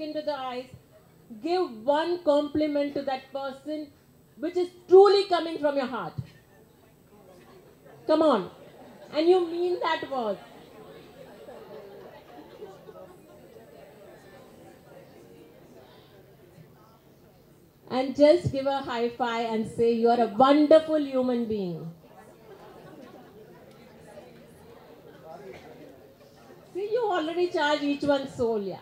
into the eyes, give one compliment to that person which is truly coming from your heart. Come on. And you mean that word. And just give a high five and say, You are a wonderful human being. See, you already charge each one's soul, yeah.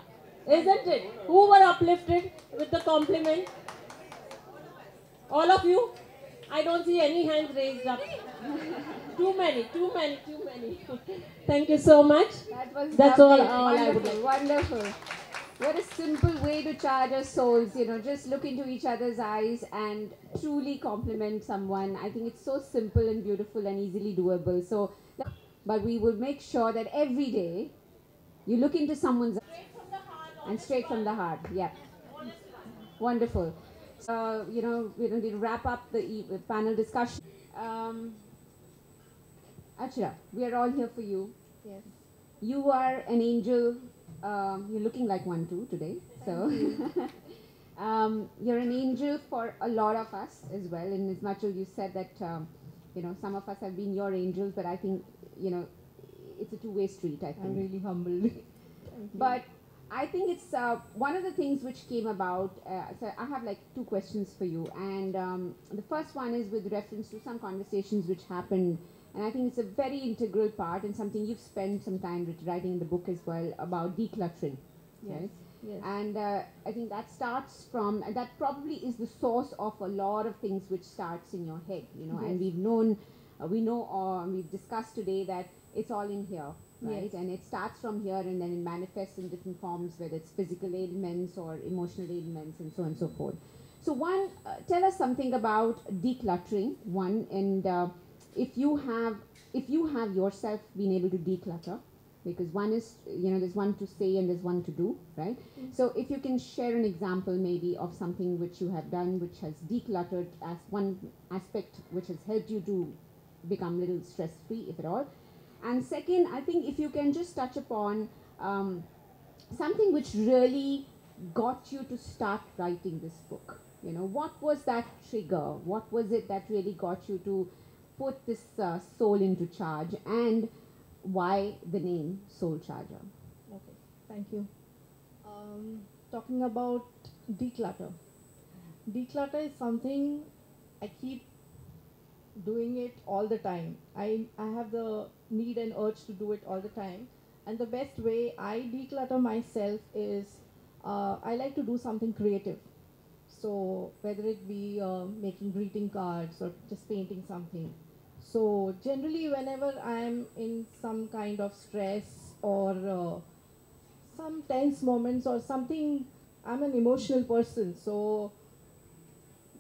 Isn't it? Who were uplifted with the compliment? All of you? I don't see any hands raised up. too many, too many, too many. Thank you so much. That was That's all- all I would wonderful, wonderful. What a simple way to charge our souls, you know, just look into each other's eyes and truly compliment someone. I think it's so simple and beautiful and easily doable. So, but we will make sure that every day you look into someone's and straight from the heart. Yeah. Wonderful. So, you know, we're going to wrap up the e- panel discussion. Um, Achira, we are all here for you. Yes. You are an angel. Um, you're looking like one too today. So, um, you're an angel for a lot of us as well. In as much as you said that, um, you know, some of us have been your angels, but I think, you know, it's a two-way street. I think. I'm really humbled. But I think it's uh, one of the things which came about. Uh, so I have like two questions for you, and um, the first one is with reference to some conversations which happened, and I think it's a very integral part and something you've spent some time writ- writing in the book as well about decluttering. Yes. Right? Yes. And uh, I think that starts from, and that probably is the source of a lot of things which starts in your head, you know. And we've known, uh, we know, or we've discussed today that it's all in here, right? Yes. And it starts from here and then it manifests in different forms, whether it's physical ailments or emotional ailments and so on and so forth. So, one, uh, tell us something about decluttering, one, and uh, if you have, if you have yourself been able to declutter, because one is you know there's one to say and there's one to do right so if you can share an example maybe of something which you have done which has decluttered as one aspect which has helped you to become a little stress free if at all and second i think if you can just touch upon um, something which really got you to start writing this book you know what was that trigger what was it that really got you to put this uh, soul into charge and why the name soul charger Okay, thank you. Um, talking about declutter. Declutter is something I keep doing it all the time. I, I have the need and urge to do it all the time. And the best way I declutter myself is uh, I like to do something creative. So whether it be uh, making greeting cards or just painting something. So generally, whenever I'm in some kind of stress or uh, some tense moments or something, I'm an emotional person. So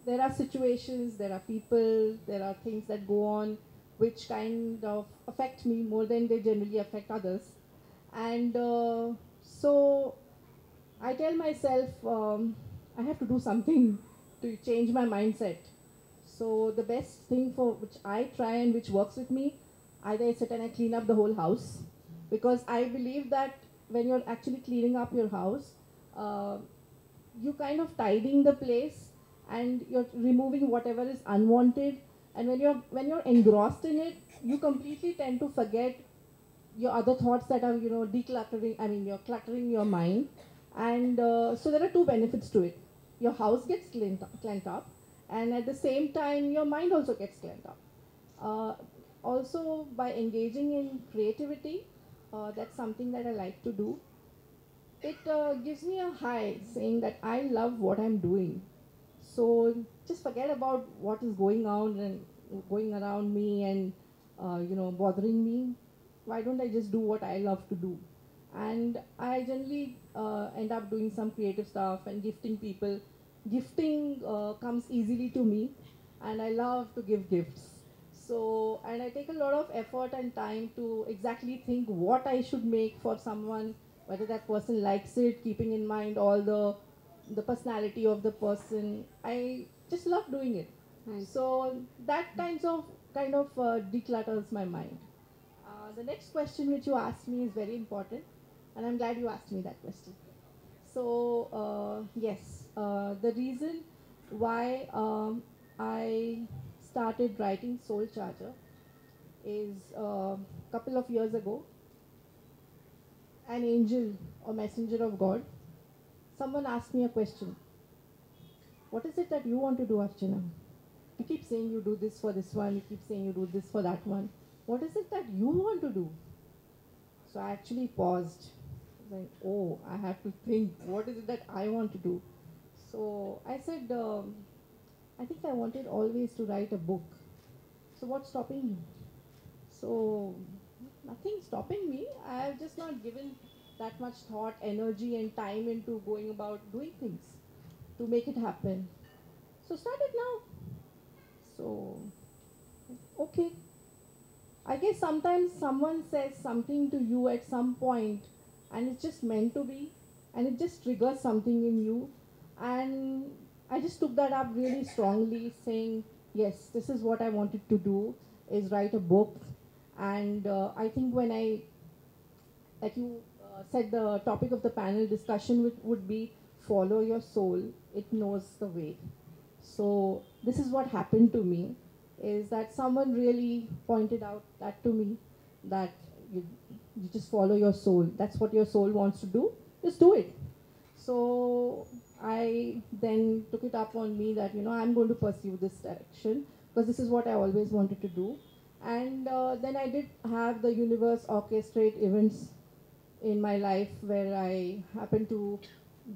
there are situations, there are people, there are things that go on which kind of affect me more than they generally affect others. And uh, so I tell myself um, I have to do something to change my mindset. So the best thing for which I try and which works with me, either I sit and I clean up the whole house, because I believe that when you're actually cleaning up your house, uh, you kind of tidying the place and you're removing whatever is unwanted. And when you're when you're engrossed in it, you completely tend to forget your other thoughts that are you know decluttering. I mean, you're cluttering your mind, and uh, so there are two benefits to it. Your house gets cleaned up, cleaned up and at the same time your mind also gets cleaned up uh, also by engaging in creativity uh, that's something that i like to do it uh, gives me a high saying that i love what i'm doing so just forget about what is going on and going around me and uh, you know bothering me why don't i just do what i love to do? And i generally uh, end up doing some creative stuff and gifting people. Gifting uh, comes easily to me and i love to give gifts. So and i take a lot of effort and time to exactly think what i should make for someone whether that person likes it keeping in mind all the the personality of the person. I just love doing it Nice. so that kinds of kind of uh, declutters my mind uh, the next question which you asked me is very important and i'm glad you asked me that question So uh, yes, uh, the reason why um, I started writing Soul Charger is a couple of years ago. An angel or messenger of God, someone asked me a question. What is it that you want to do, Archana? You keep saying you do this for this one, you keep saying you do this for that one. What is it that you want to do? So I actually paused. Like, oh, I have to think, what is it that I want to do? So I said, um, I think I wanted always to write a book. So what's stopping you? So nothing stopping me. I have just not given that much thought, energy, and time into going about doing things to make it happen. So start it now. So, okay. I guess sometimes someone says something to you at some point and it's just meant to be and it just triggers something in you. And I just took that up really strongly, saying, yes, this is what I wanted to do, is write a book. And uh, I think when I, like you uh, said, the topic of the panel discussion would, would be follow your soul, it knows the way. So this is what happened to me, is that someone really pointed out that to me, that you, you just follow your soul. That's what your soul wants to do. Just do it. So I then took it up on me that you know I'm going to pursue this direction because this is what I always wanted to do. And uh, then I did have the universe orchestrate events in my life where I happened to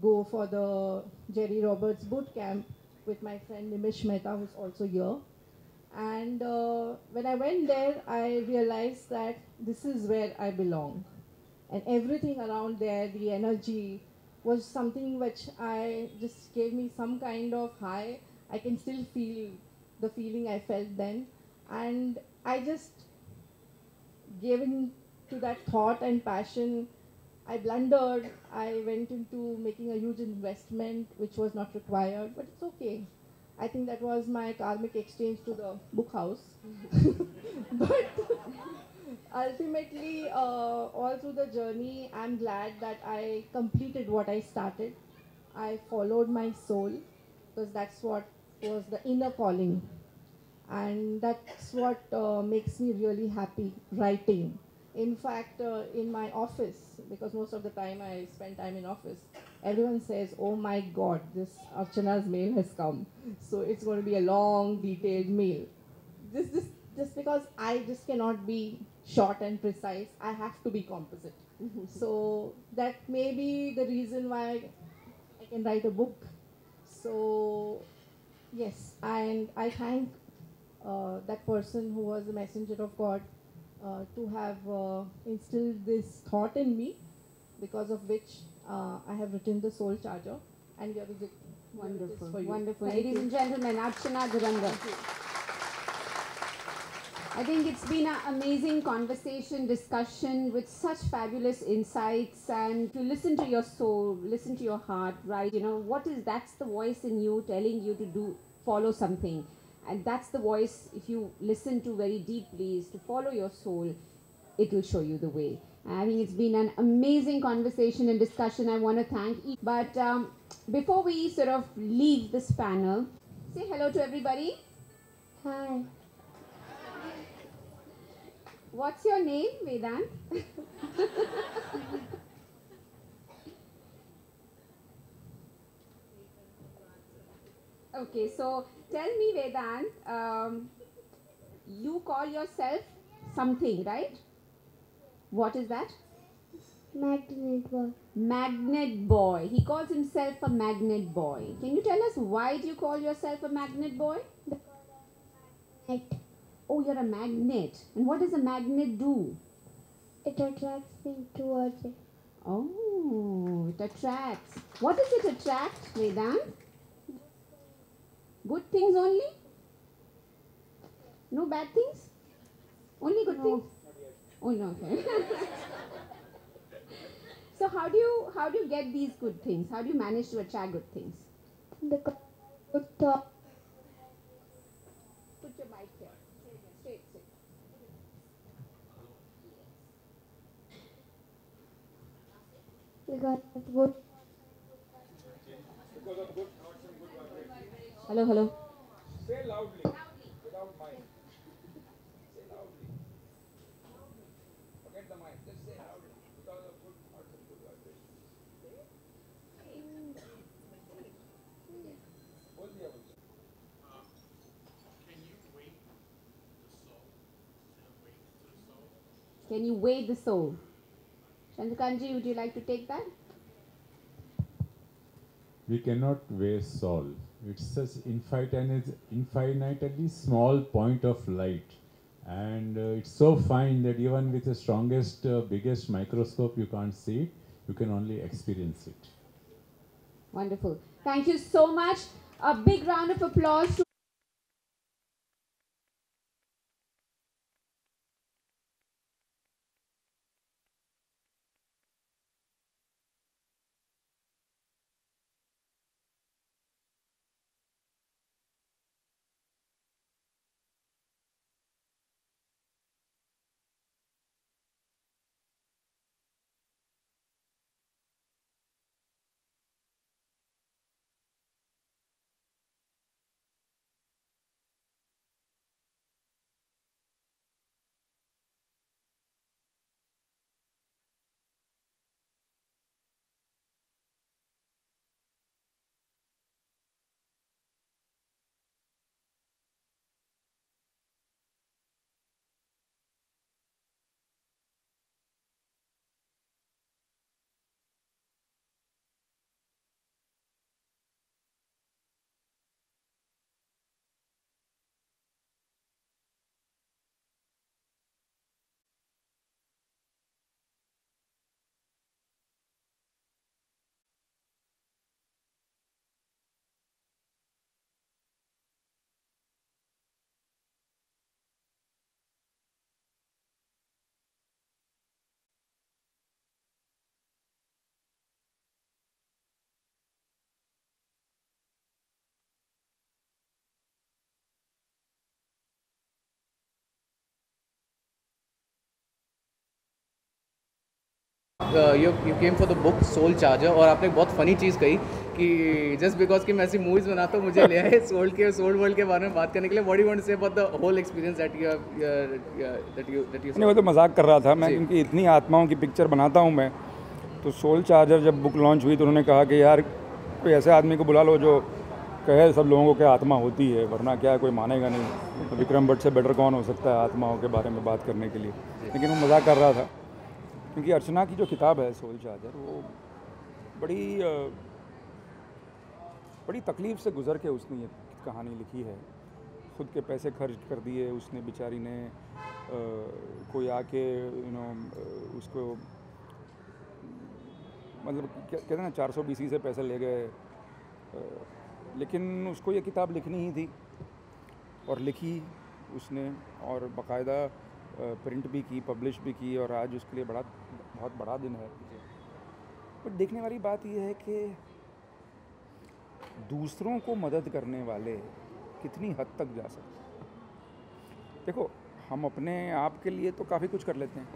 go for the Jerry Roberts boot camp with my friend Nimish Mehta, who's also here. And uh, when I went there, I realized that this is where I belong. And everything around there, the energy, was something which I just gave me some kind of high. I can still feel the feeling I felt then. And I just gave in to that thought and passion. I blundered. I went into making a huge investment, which was not required, but it's okay. I think that was my karmic exchange to the book house. but ultimately, uh, all through the journey, I'm glad that I completed what I started. I followed my soul because that's what was the inner calling. And that's what uh, makes me really happy writing. In fact, uh, in my office, because most of the time I spend time in office, everyone says, oh my god, this Archana's mail has come. So it's going to be a long, detailed mail. This, this, just because I just cannot be short and precise, I have to be composite. so that may be the reason why I can write a book. So yes, and I thank uh, that person who was the messenger of God to have uh, instilled this thought in me, because of which uh, I have written the Soul Charger, and here is it. Wonderful, wonderful. Thank Ladies you. and gentlemen, Archana Durandar. I think it's been an amazing conversation, discussion with such fabulous insights and to listen to your soul, listen to your heart, right? You know, what is that's the voice in you telling you to do, follow something. And that's the voice, if you listen to very deeply, is to follow your soul, it will show you the way. I think it's been an amazing conversation and discussion. I want to thank each. But um, before we sort of leave this panel, say hello to everybody. Hi, What's your name, Vedant? okay, so tell me, Vedant, um, you call yourself something, right? What is that? magnet boy. Magnet boy. He calls himself a magnet boy. Can you tell us why do you call yourself a magnet boy? It, Oh, you're a magnet. And what does a magnet do? it attracts me towards it. Oh, it attracts. What does it attract, Vedant? Good things only? No bad things? Only good No. things? Oh no, okay. so how do you how do you get these good things? How do you manage to attract good things? Because good thought, Put your mic here. Straight, straight. because good Hello, hello. Say loudly. Without mic. Say loudly. Forget the mic. Just say loudly. Can you weigh the soul? Chandrikanji, would you like to take that? We cannot weigh soul. It's such infinite, infinitely small point of light. And uh, it's so fine that even with the strongest, uh, biggest microscope, you can't see it. You can only experience it. Wonderful. Thank you so much. A big round of applause. You you came for the book soul charger और आपने एक बहुत funny चीज़ कही कि just because कि मैं ऐसी movies बनाता हूँ मुझे लिया है सोल के सोल वर्ल्ड के बारे में बात करने के लिए what you want to say about the whole experience that you that you that you नहीं वो तो मज़ाक कर रहा था। मैं। क्योंकि इतनी आत्माओं की पिक्चर बनाता हूँ मैं तो सोल चार्जर जब बुक लॉन्च हुई तो उन्होंने कहा कि यार कोई ऐसे आदमी को बुला लो जो कहे सब लोगों को क्या आत्मा होती है वरना क्या है, कोई मानेगा नहीं। तो विक्रम भट्ट से बेटर कौन हो सकता है आत्माओं के बारे में बात करने के लिए? लेकिन वो मज़ाक कर रहा था। क्योंकि अर्चना की जो किताब है सोल चार्जर वो बड़ी बड़ी तकलीफ़ से गुजर के उसने ये कहानी लिखी है। खुद के पैसे खर्च कर दिए उसने बेचारी ने अ, कोई आके यू नो उसको मतलब कहते हैं ना चार सौ बीसी से पैसे ले गए। लेकिन उसको ये किताब लिखनी ही थी और लिखी उसने और बाकायदा प्रिंट भी की पब्लिश भी की और आज उसके लिए बड़ा बहुत बड़ा दिन है। बट देखने वाली बात यह है कि दूसरों को मदद करने वाले कितनी हद तक जा सकते हैं। देखो हम अपने आप के लिए तो काफ़ी कुछ कर लेते हैं।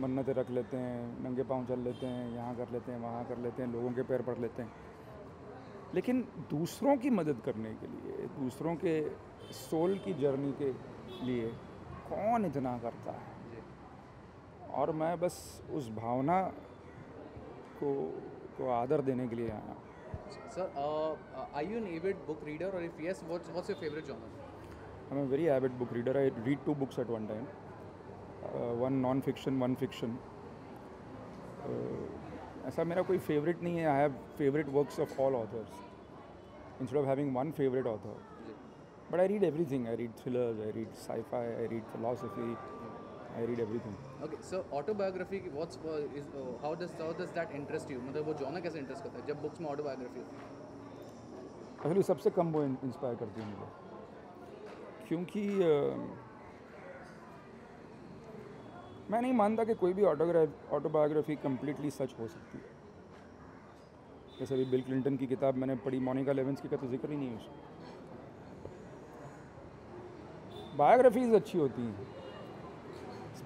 मन्नतें रख लेते हैं नंगे पाँव चल लेते हैं यहाँ कर लेते हैं वहाँ कर लेते हैं लोगों के पैर पड़ लेते हैं। लेकिन दूसरों की मदद करने के लिए दूसरों के सोल की जर्नी के लिए कौन इतना करता है? और मैं बस उस भावना को को आदर देने के लिए आया। Sir I you an avid book reader और if yes what's what's your favourite genre I am very avid book reader I read two books at one time one non fiction one fiction ऐसा मेरा कोई favourite नहीं है। I have favourite works of all authors instead of having one favourite author but I read everything I read thrillers I read sci-fi I read philosophy I read everything Okay, so autobiography, what's uh, is uh, how does how does that interest you? मतलब वो genre कैसे interest करता है? जब books में autobiography होती है? Actually सबसे कम वो इंस्पायर करती है मुझे। क्योंकि अ, मैं नहीं मानता कि कोई भी ऑटोग्राफ ऑटोबायोग्राफी कम्प्लीटली सच हो सकती है। जैसे अभी बिल क्लिंटन की किताब मैंने पढ़ी मोनिका लेवेंस की का तो ज़िक्र ही नहीं है उसमें बायोग्राफीज अच्छी होती हैं।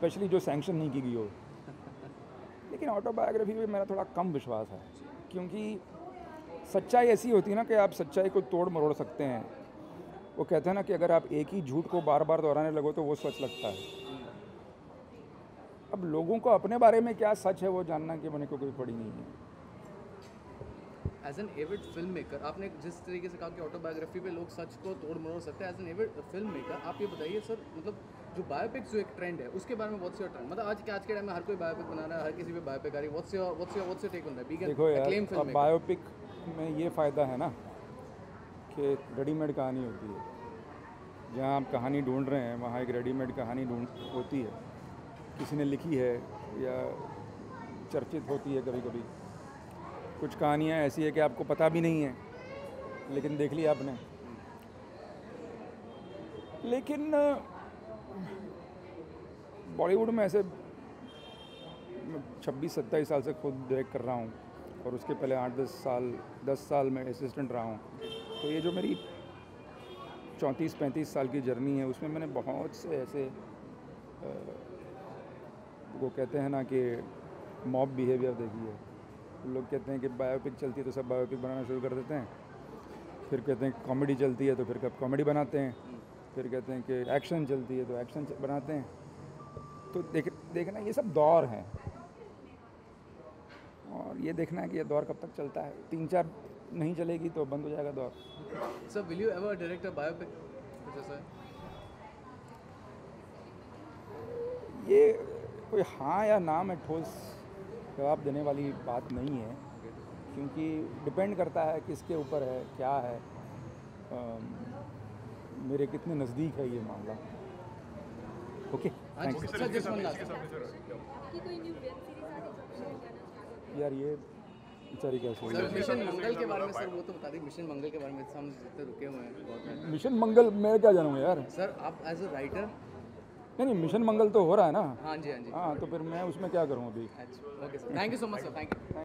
स्पेशली जो सैंक्शन नहीं की गई हो। लेकिन ऑटोबायोग्राफी में मेरा थोड़ा कम विश्वास है, क्योंकि सच्चाई ऐसी होती है ना कि आप सच्चाई को तोड़ मरोड़ सकते हैं। वो कहते हैं ना कि अगर आप एक ही झूठ को बार बार दोहराने लगो तो वो सच लगता है। अब लोगों को अपने बारे में क्या सच है वो जानना कि मैंने को कोई पड़ी नहीं है। As an avid film maker आपने जिस तरीके से कहा कि ऑटोबायोग्राफी पे लोग सच को तोड़ मरोड़ सकते हैं as an avid film maker आप ये बताइए सर मतलब जो बायोपिक जो एक ट्रेंड है उसके बारे में व्हाट्स योर ट्रेंड मतलब आज के आज के टाइम में हर कोई बायोपिक बना रहा है हर किसी पे बायोपिक आ रही है। What's your what's your what's your take on that being देखो यार बायोपिक में ये फ़ायदा है ना कि रेडीमेड कहानी होती है। जहाँ आप कहानी ढूंढ रहे हैं वहाँ एक रेडीमेड कहानी ढूंढ होती है। किसी ने लिखी है या चर्चित होती है कभी कभी कुछ कहानियाँ ऐसी है कि आपको पता भी नहीं है लेकिन देख लिया आपने। लेकिन बॉलीवुड में ऐसे छब्बीस, सत्ताईस साल से खुद डायरेक्ट कर रहा हूँ और उसके पहले आठ, दस साल दस साल में असिस्टेंट रहा हूँ। तो ये जो मेरी चौंतीस, पैंतीस साल की जर्नी है, उसमें मैंने बहुत से ऐसे वो कहते हैं ना कि मॉब बिहेवियर देखी है। लोग कहते हैं कि बायोपिक चलती है तो सब बायोपिक बनाना शुरू कर देते हैं। फिर कहते हैं कॉमेडी चलती है तो फिर कब कॉमेडी बनाते हैं। फिर कहते हैं कि एक्शन चलती है तो एक्शन बनाते हैं। तो देख देखना ये सब दौर हैं। और ये देखना है कि ये दौर कब तक चलता है। तीन चार नहीं चलेगी तो बंद हो जाएगा दौर। Sir will you ever direct a biopic ये कोई हाँ या ना में ठोस जवाब देने वाली बात नहीं है। क्योंकि डिपेंड करता है किसके ऊपर है क्या है। मेरे कितने नज़दीक है ये मामला। ओके हाँ लास्ट यार ये कैसे मिशन मंगल के बारे में सर वो तो बता दी मिशन मंगल के बारे में हम जितने रुके हुए हैं मिशन मंगल मैं क्या जानूँगा यार? सर आप एज अ राइटर नहीं नहीं मिशन मंगल तो हो रहा है ना? हाँ जी हाँ जी। हाँ तो फिर मैं उसमें क्या करूँ अभी? अच्छा okay sir thank you so much sir thank you